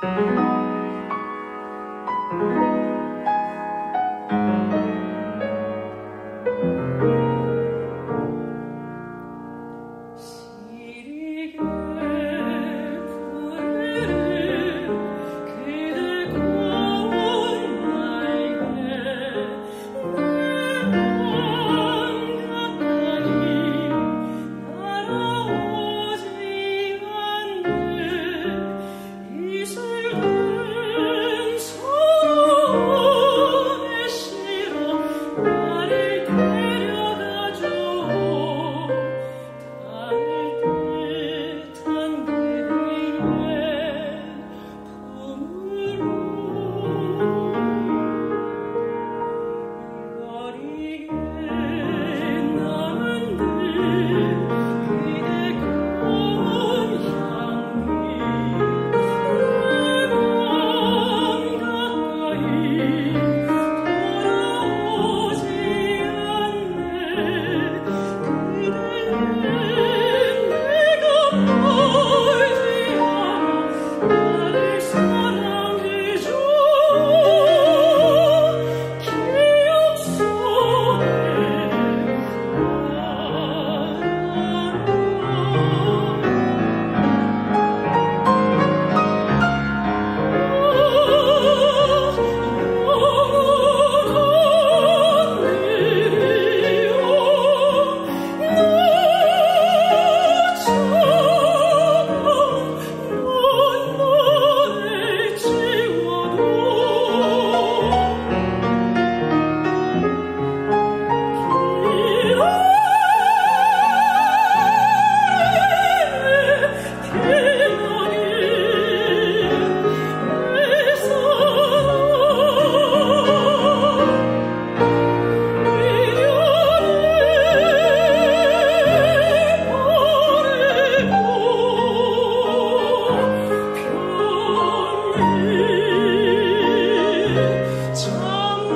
성결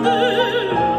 같